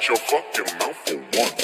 shut your fucking mouth for once.